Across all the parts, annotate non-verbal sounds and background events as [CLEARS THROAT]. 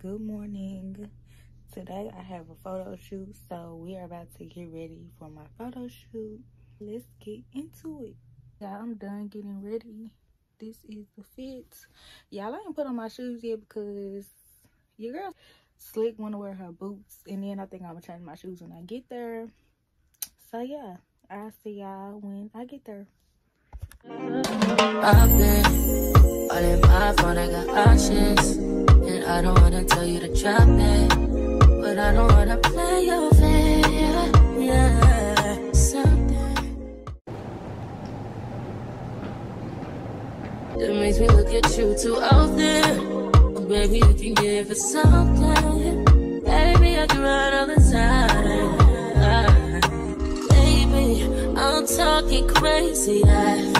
good morning. Today i have a photo shoot so we are about to get ready for my photo shoot. Let's get into it. Yeah i'm done getting ready. This is the fit. Y'all i ain't put on my shoes yet because your girl slick want to wear her boots and then i think i'm gonna change my shoes when i get there. So yeah i'll see y'all when i get there. I've been all in my phone, I got options. I don't wanna tell you to drop it. But I don't wanna play your fair. Yeah, something. That makes me look at you too often. Oh, baby, you can give it something. Baby, I can run all the time. Baby, I'm talking crazy. I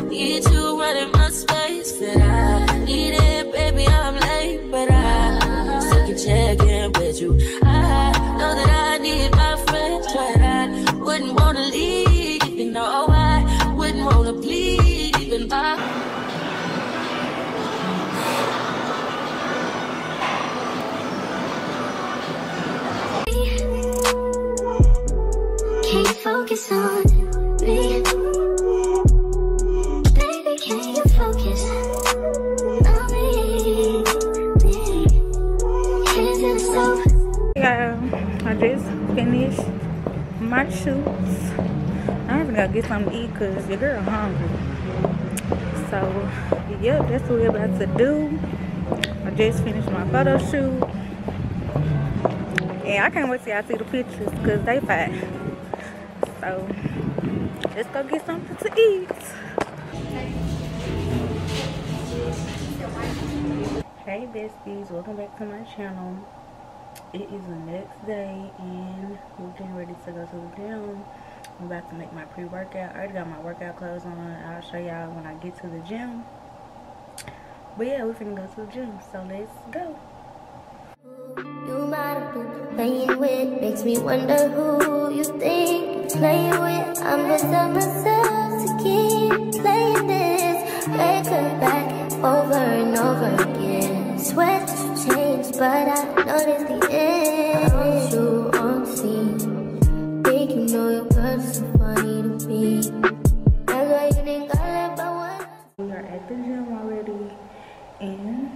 focus on me. Baby, can you focus on me? Hands in the. Yeah, I just finished my shoots. I'm gonna get something to eat because your girl hungry. So, yep, that's what we're about to do. I just finished my photo shoot. And I can't wait till y'all see the pictures because they fine. So, let's go get something to eat. Hey besties, welcome back to my channel. It is the next day and we're getting ready to go to the gym. I'm about to make my pre-workout. I already got my workout clothes on. I'll show y'all when I get to the gym. But yeah, we're finna go to the gym. So let's go. With, makes me wonder who you think playing with. I'm gonna myself to keep playing this record back over and over again. Swear that changed, but I noticed the end. I want you on the scene. Think you know your girl's so funny to me. That's why you didn't got left by one. We are at the gym already and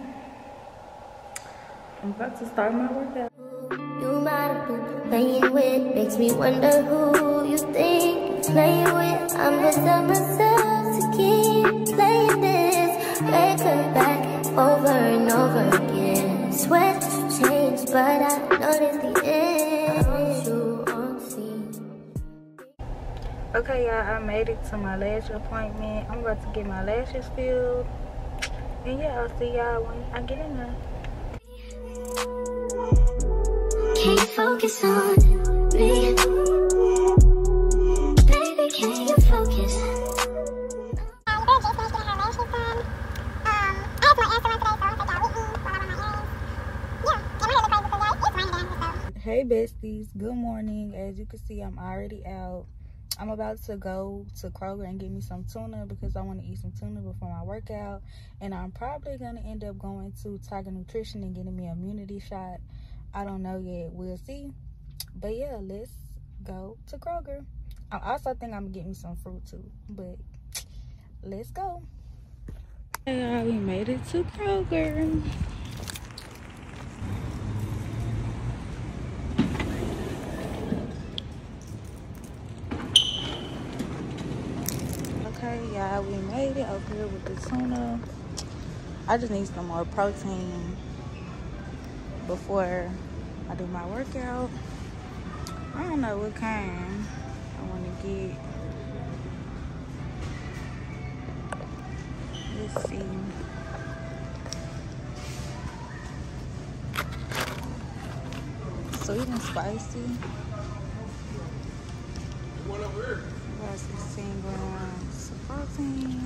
I'm about to start my workout. You might have been playing with, makes me wonder who you think you're playing with. I'm gonna tell myself to keep playing this record back over and over again. Swear that changed, but I noticed the end. Okay, y'all, I made it to my lash appointment. I'm about to get my lashes filled. And yeah, I'll see y'all when I get in there. Can't focus on me. Baby, can you focus? Hey besties, good morning. As you can see, I'm already out. I'm about to go to Kroger and get me some tuna because I want to eat some tuna before my workout. And I'm probably going to end up going to Tiger Nutrition and getting me immunity shot. I don't know yet. We'll see. But yeah, let's go to Kroger. I also think I'm me some fruit too. But let's go. Y'all, we made it to Kroger. Okay, y'all, we made it here with the tuna. I just need some more protein before I do my workout. I don't know what kind I want to get. Let's see. Sweet and spicy. Got 16 grams of protein. Um,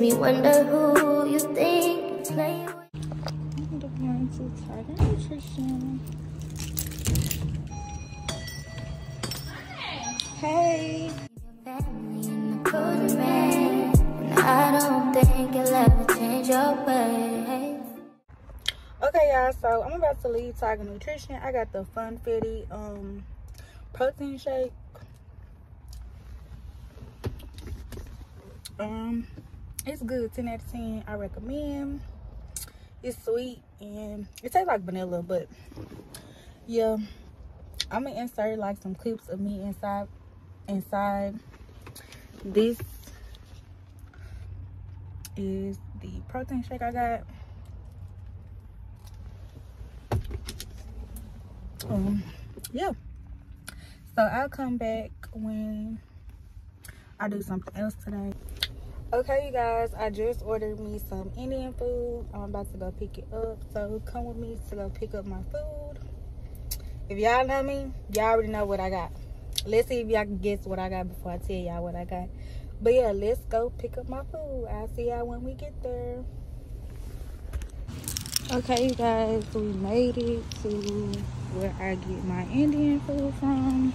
makes me wonder who you think you're welcome to Tiger Nutrition. Hey. I don't think you'll ever change your ways. Okay, y'all. So I'm about to leave Tiger Nutrition. I got the Funfetti um protein shake. Um, it's good. 10 out of 10. I recommend. It's sweet and it tastes like vanilla, but yeah, I'm gonna insert like some clips of me inside inside this is the protein shake I got. Um, yeah. So I'll come back when I do something else today. Okay, you guys, I just ordered me some Indian food. I'm about to go pick it up. So come with me to go pick up my food. If y'all know me, y'all already know what I got. Let's see if y'all can guess what I got before I tell y'all what I got. But yeah, let's go pick up my food. I'll see y'all when we get there. Okay, you guys, we made it to where I get my Indian food from.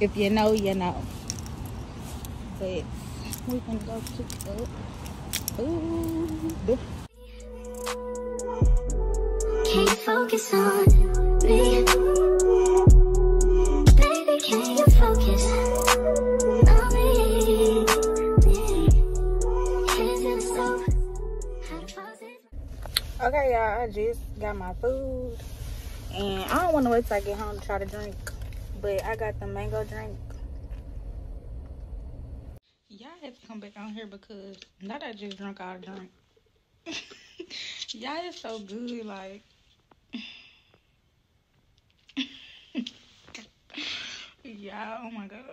If you know, you know. But we can go up food. Can't focus on me. Baby, can you focus on me? The stove. How to pause it. Okay, y'all, I just got my food. And I don't want to wait till I get home to try to drink. But I got the mango drink. Y'all have to come back on here because not I just drunk all the drink. [LAUGHS] y'all is so good, like. [LAUGHS] y'all, oh my god.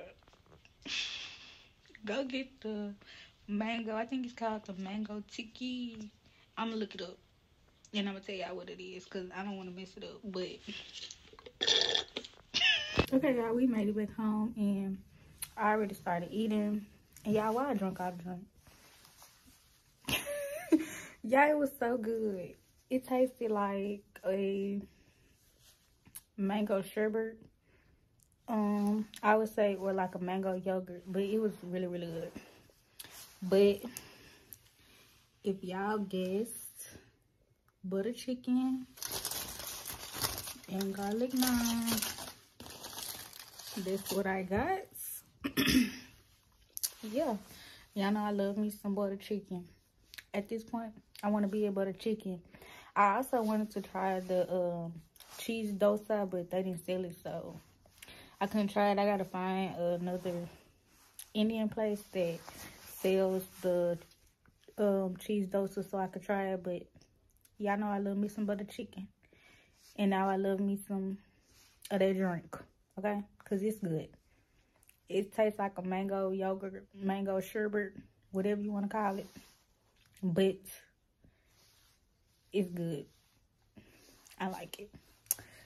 Go get the mango. I think it's called the mango tiki. I'm gonna look it up. And I'm gonna tell y'all what it is because I don't want to mess it up. But okay, y'all, we made it back home and I already started eating. Y'all, why I drunk all the drink? yeah, it was so good. It tasted like a mango sherbet. Um, I would say or like a mango yogurt, but it was really really good. But if y'all guessed butter chicken and garlic naan. That's what I got. [CLEARS THROAT] yeah. Y'all know I love me some butter chicken. At this point, I want to be a butter chicken. I also wanted to try the um, cheese dosa, but they didn't sell it, so I couldn't try it. I gotta find another Indian place that sells the um, cheese dosa so I could try it, but Y'all know I love me some butter chicken. And now I love me some of that drink. Okay? Because it's good. It tastes like a mango yogurt, mango sherbet, whatever you want to call it. But it's good. I like it.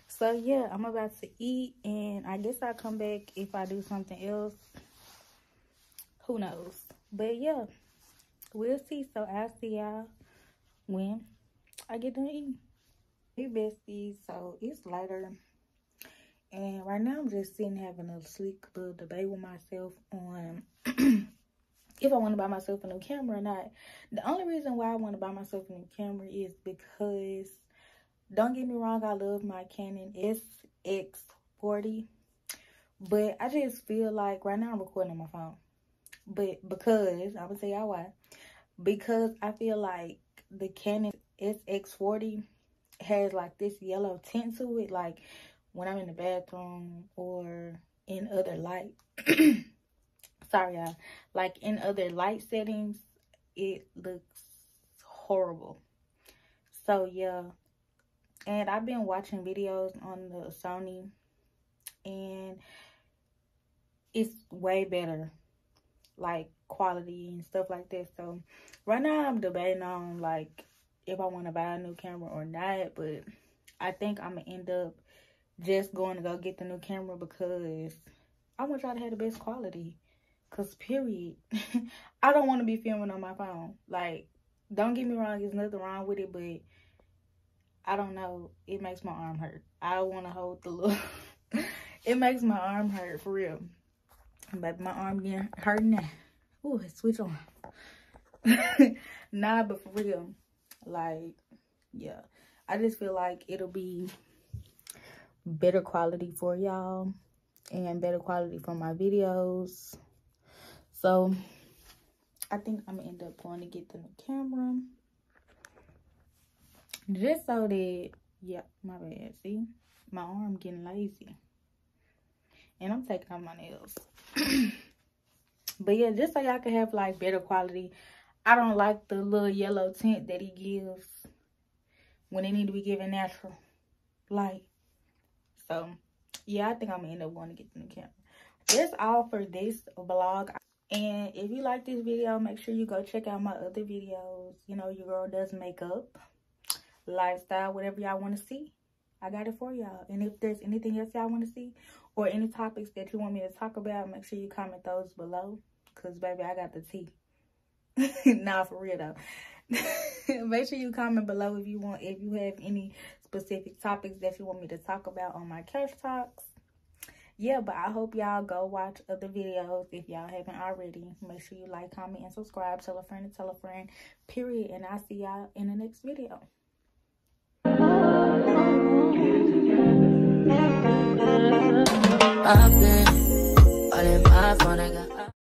So yeah, I'm about to eat and I guess I'll come back if I do something else. Who knows? But yeah, we'll see. So I'll see y'all when I get done eating. Hey besties, so it's later. And right now I'm just sitting having a sleek little debate with myself on [CLEARS THROAT] if I want to buy myself a new camera or not. The only reason why I want to buy myself a new camera is because, don't get me wrong, I love my Canon SX40. But I just feel like right now I'm recording on my phone. But because, I'm going to tell y'all why. Because I feel like the Canon SX40 has like this yellow tint to it. Like when I'm in the bathroom or in other light. [CLEARS THROAT] Sorry, y'all. Like in other light settings, it looks horrible. So yeah. And I've been watching videos on the Sony and it's way better like quality and stuff like that so right now i'm debating on like if I want to buy a new camera or not. But I think I'm to end up just going to go get the new camera because I want y'all to have the best quality. Because period. [LAUGHS] I don't want to be filming on my phone. Like, don't get me wrong. There's nothing wrong with it. But I don't know. It makes my arm hurt. I don't want to hold the little. [LAUGHS] it makes my arm hurt for real. But my arm getting hurt now. Ooh, switch on. [LAUGHS] nah, but for real, like, yeah. I just feel like it'll be better quality for y'all and better quality for my videos. So, I think I'm gonna end up going to get the new camera. Just so that, yeah, my bad. See, my arm getting lazy. And I'm taking off my nails. [CLEARS THROAT] but yeah, just so y'all can have like better quality. I don't like the little yellow tint that he gives when it need to be given natural light. So yeah, I think I'm gonna end up going to get the new camera. That's all for this vlog. And if you like this video, make sure you go check out my other videos. You know, your girl does makeup, lifestyle, whatever y'all want to see. I got it for y'all. And if there's anything else y'all want to see or any topics that you want me to talk about, make sure you comment those below. Because, baby, I got the tea. [LAUGHS] nah, for real, though. [LAUGHS] make sure you comment below if you want, if you have any specific topics that you want me to talk about on my couch talks. Yeah but i hope y'all go watch other videos if y'all haven't already. Make sure you like comment and subscribe. Tell a friend and tell a friend. Period. And i'll see y'all in the next video. I've been all in my phone, I got